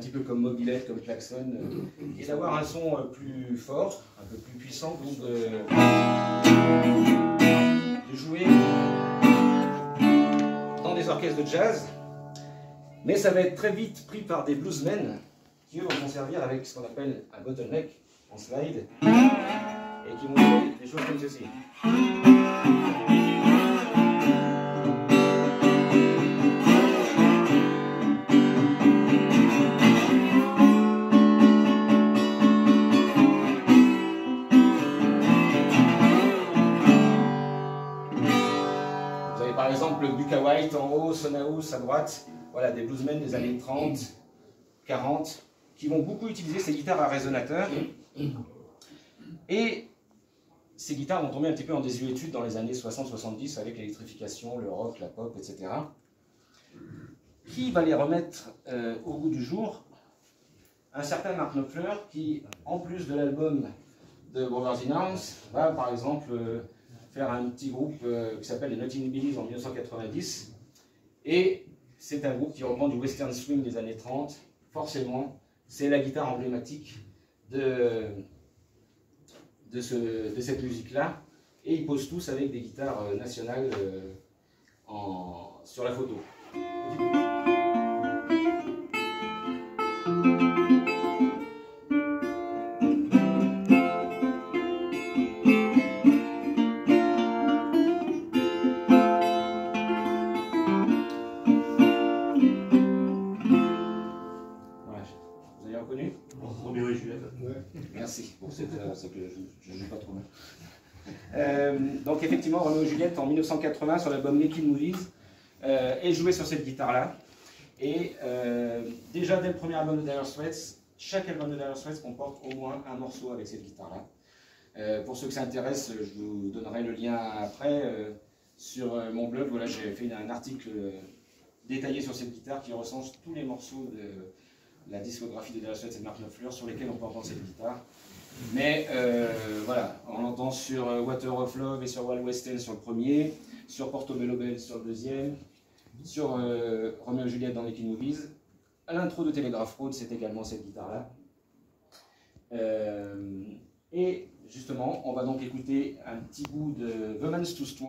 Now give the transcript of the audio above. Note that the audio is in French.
un petit peu comme mobilette, comme klaxon, euh, et d'avoir un son euh, plus fort, un peu plus puissant, donc de, de jouer dans des orchestres de jazz. Mais ça va être très vite pris par des bluesmen qui eux vont s'en servir avec ce qu'on appelle un bottleneck en slide et qui vont jouer des choses comme ceci. Par exemple White en haut, Sonahouse à droite, voilà des bluesmen des années 30, 40, qui vont beaucoup utiliser ces guitares à résonateur. Et ces guitares vont tomber un petit peu en désuétude dans les années 60-70 avec l'électrification, le rock, la pop, etc. Qui va les remettre euh, au goût du jour? Un certain Mark Knopfler qui, en plus de l'album de Brothers in va par exemple euh, faire un petit groupe euh, qui s'appelle les Notting Billies en 1990. Et c'est un groupe qui reprend du western swing des années 30. Forcément, c'est la guitare emblématique de, de, ce- de cette musique-là. Et ils posent tous avec des guitares euh, nationales euh, en- sur la photo. Roméo et Juliette. Merci. Bon, c'est euh, c'est que je ne joue pas trop mal. Euh, donc effectivement, Roméo et Juliette en 1980 sur l'album Making Movies euh, est joué sur cette guitare-là. Et euh, déjà dès le premier album de Dire Straits, chaque album de Dire Straits comporte au moins un morceau avec cette guitare-là. Euh, pour ceux que ça intéresse, je vous donnerai le lien après euh, sur euh, mon blog. Voilà, j'ai fait un article euh, détaillé sur cette guitare qui recense tous les morceaux de la discographie de Straits et de Mark Knopfler sur lesquels on peut entendre cette guitare. Mais euh, voilà, on l'entend sur euh, Water of Love et sur Wild West Tale sur le premier, sur Portobello Bell sur le deuxième, sur euh, Romeo et Juliette dans Making Movies. À l'intro de Telegraph Road, c'est également cette guitare-là. Et justement, on va donc écouter un petit bout de The Man's Too Strong.